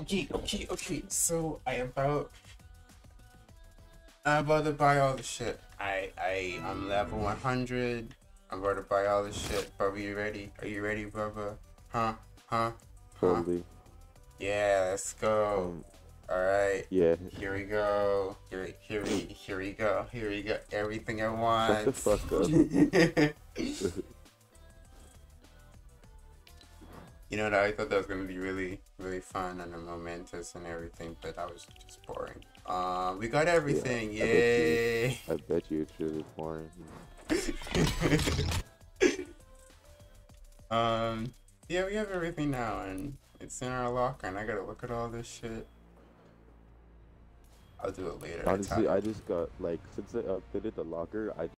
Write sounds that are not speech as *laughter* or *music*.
okay, okay, okay. So I about I'm about to buy all the shit. I I I'm level 100. I'm about to buy all the shit. Bubba, you ready? Are you ready, Bubba? Huh? Huh? Huh? Totally. Yeah, let's go. Um, All right. yeah. Here we go. Here, here we, here we go. Here we go. Everything at once. Shut the fuck up. *laughs* you know what? I thought that was gonna be really, really fun and momentous and everything, but that was just boring. Um, we got everything. I bet you- Yay! I bet you it's really boring. *laughs* um, yeah, we have everything now, and it's in our locker, and I gotta look at all this shit. I'll do it later. Honestly, I just got like since I updated the locker, I